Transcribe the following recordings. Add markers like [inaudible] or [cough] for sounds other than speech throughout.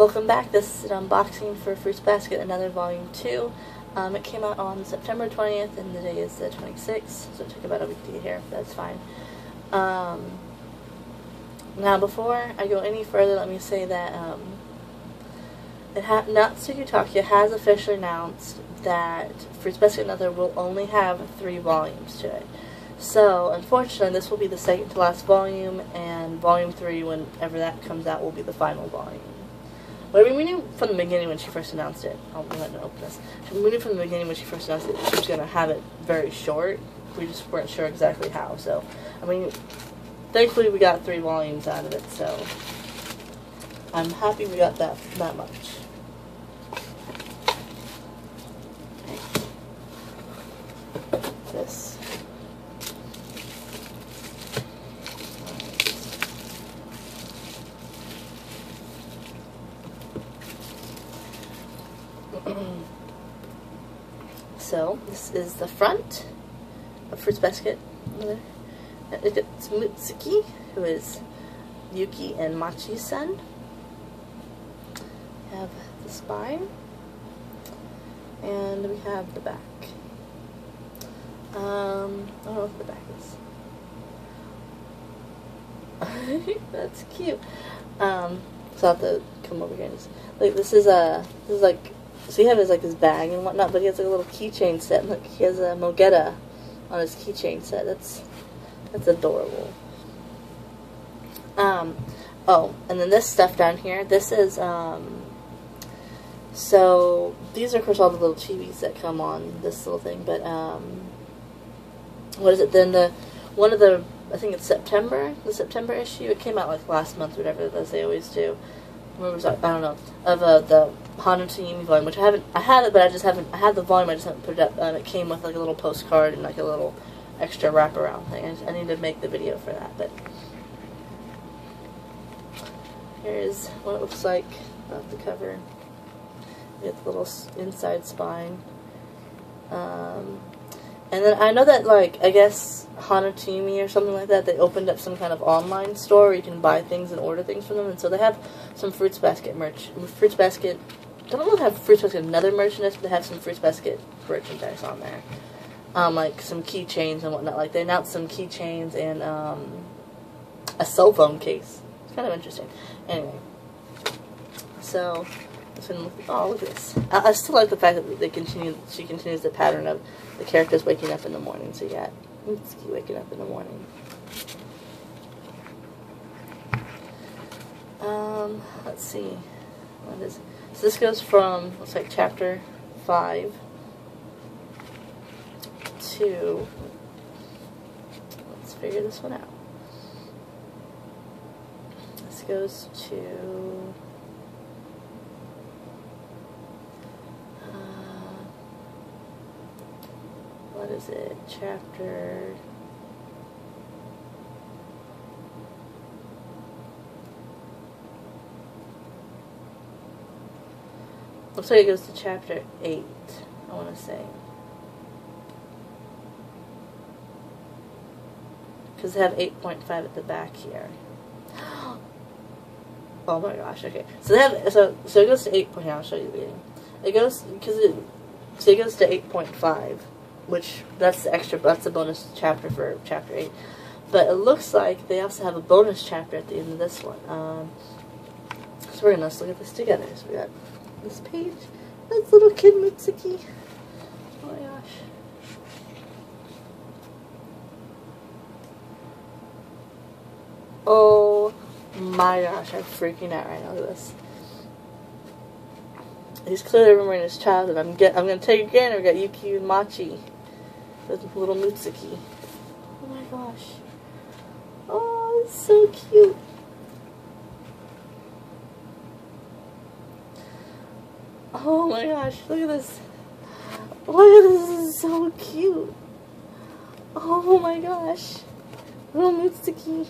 Welcome back. This is an unboxing for Fruits Basket, another volume 2. Um, it came out on September 20th, and the day is the 26th, so it took about a week to get here. That's fine. Um, now, before I go any further, let me say that um, it ha- has officially announced that Fruits Basket Another will only have three volumes to it. So, unfortunately, this will be the second to last volume, and volume three, whenever that comes out, will be the final volume. But I mean, we knew from the beginning when she first announced it. I'll go ahead and open this. We knew from the beginning when she first announced it she was going to have it very short. We just weren't sure exactly how. So, I mean, thankfully we got three volumes out of it. So, I'm happy we got that that much. This. [clears throat] so, this is the front of Fruits Basket. It's Mutsuki, who is Yuki and Machi's son. We have the spine. And we have the back. Um, I don't know what the back is. [laughs] That's cute. Um, so I have to come over here and just, like, this is a, this is like, so he has like his bag and whatnot, but he has like a little keychain set. Look, he has a Mogeta on his keychain set. That's, that's adorable. Um, oh, and then this stuff down here, this is, um, so these are of course all the little chibis that come on this little thing, but, um, what is it, then the, one of the, I think it's September, the September issue, it came out like last month, whatever, as they always do, I don't know, of uh, the Yumi volume, which I haven't, I had it, but I just haven't, I had the volume, I just haven't put it up, um, it came with like a little postcard and like a little extra wraparound thing, I, I need to make the video for that, but here's what it looks like off the cover, you the little inside spine, um, and then I know that, like, I guess Hana to Yume or something like that, they opened up some kind of online store where you can buy things and order things from them. And so they have some Fruits Basket merch. Fruits Basket, Don't know if they have Fruits Basket another merchandise, but they have some Fruits Basket merchandise on there. Um, like some keychains and whatnot. Like, they announced some keychains and um, a cell phone case. It's kind of interesting. Anyway. So, Oh, look at this. I, I, still like the fact that they continue. She continues the pattern of the characters waking up in the morning. So got Mitsuki waking up in the morning. Um, let's see. What is? So this goes from looks like chapter five to. Let's figure this one out. This goes to. Uh, what is it, chapter looks like it goes to chapter 8 I want to say because they have 8.5 at the back here [gasps] oh my gosh okay so they have so so it goes to 8. I'll show you the beginning it goes because it so it goes to 8.5 which that's the extra, that's the bonus chapter for chapter 8. But it looks like they also have a bonus chapter at the end of this one. Um, so we're going to look at this together. So we got this page. That's little kid Mitsuki. Oh my gosh. Oh my gosh, I'm freaking out right now. At this. He's clearly remembering his childhood. I'm get I'm gonna take again. We got Yuki and Machi with little Mitsuki. Oh my gosh. Oh, it's so cute. Oh my gosh, look at this. Look at this, this is so cute. Oh my gosh. Little Mutsuki.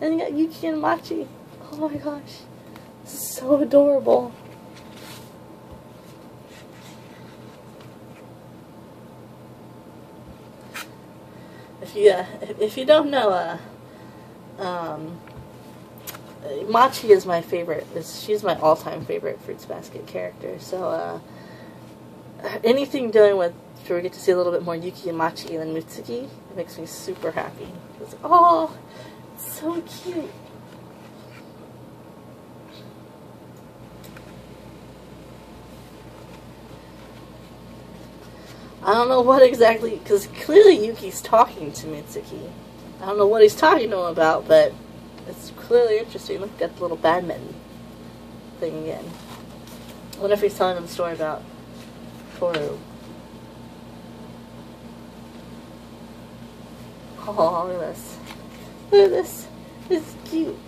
And you got Yuki and Machi. Oh my gosh. This is so adorable. if you uh, if you don't know, uh, um, Machi is my favorite. She's my all-time favorite Fruits Basket character. So uh, anything dealing with where we get to see a little bit more Yuki and Machi than then Mitsuki, it makes me super happy. It's, oh, it's so cute. I don't know what exactly, because clearly Yuki's talking to Mitsuki. I don't know what he's talking to him about, but it's clearly interesting. Look at the little badminton thing again. I wonder if he's telling him a story about Tohru. Oh, [laughs] look at this. Look at this. It's cute.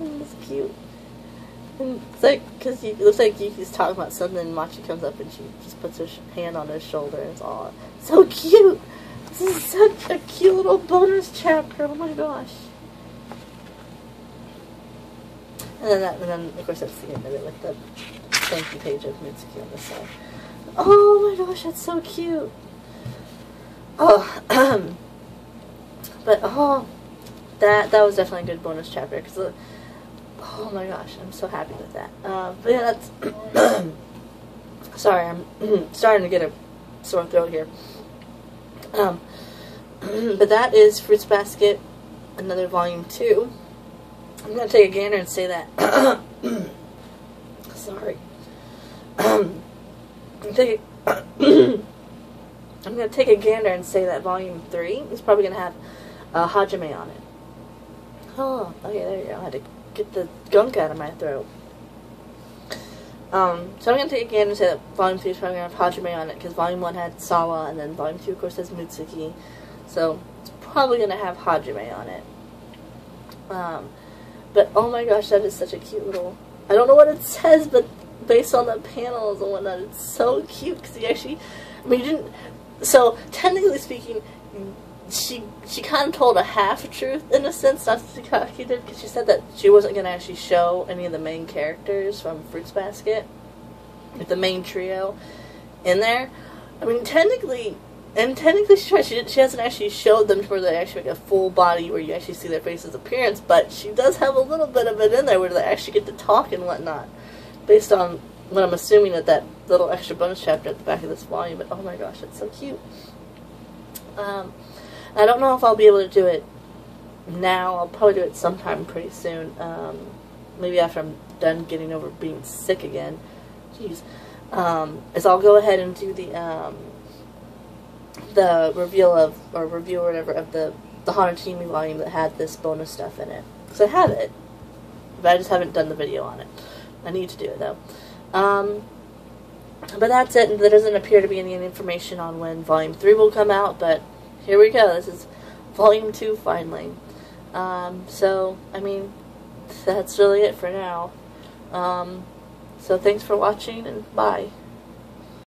It's cute. And it's like, because it looks like Yuki's talking about something, Machi comes up and she just puts her hand on his shoulder, and it's all so cute. This is such a cute little bonus chapter. Oh my gosh. And then, that, and then of course, that's the end of it with the thank you page of Mitsuki on the side. Oh my gosh, that's so cute. Oh, [clears throat] but oh, that that was definitely a good bonus chapter because oh my gosh, I'm so happy with that. Uh, but yeah, that's. [clears throat] sorry, I'm [clears throat] starting to get a sore throat here. Um, but that is Fruits Basket, another volume two. I'm gonna take a gander and say that. [coughs] sorry. [coughs] [coughs] I'm gonna take a gander and say that volume three is probably gonna have uh, Hajime on it. Oh, okay, there you go. I had to get the gunk out of my throat. Um, so I'm going to take a gander and say that Volume 3 is probably going to have Hajime on it, because Volume 1 had Sawa, and then Volume 2, of course, has Mitsuki. So, it's probably going to have Hajime on it. Um, but, oh my gosh, that is such a cute little... I don't know what it says, but based on the panels and whatnot, it's so cute, because he actually... I mean, he didn't... So, technically speaking, she she kind of told a half truth in a sense, not Tsukaki did, because she said that she wasn't going to actually show any of the main characters from Fruits Basket, the main trio, in there. I mean, technically, and technically she she, she hasn't actually showed them where they actually make a full body where you actually see their faces appearance, but she does have a little bit of it in there where they actually get to talk and whatnot, based on what I'm assuming that that little extra bonus chapter at the back of this volume. But oh my gosh, it's so cute. Um, I don't know if I'll be able to do it now. I'll probably do it sometime pretty soon. Um, maybe after I'm done getting over being sick again. Jeez. Um, is I'll go ahead and do the um, the reveal of or review or whatever of the the haunted Hana to Yume volume that had this bonus stuff in it. Because I have it, but I just haven't done the video on it. I need to do it though. Um, but that's it. And there doesn't appear to be any information on when Volume 3 will come out, but here we go. This is volume two finally. Um, so, I mean, that's really it for now. Um, so thanks for watching and bye.